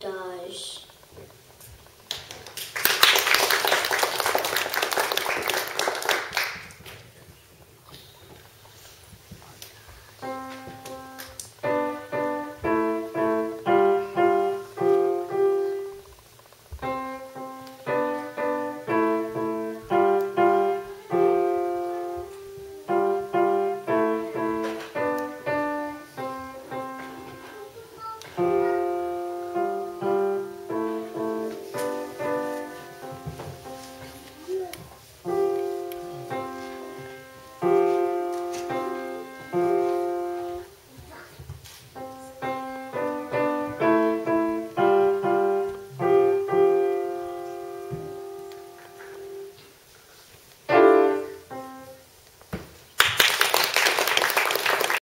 does.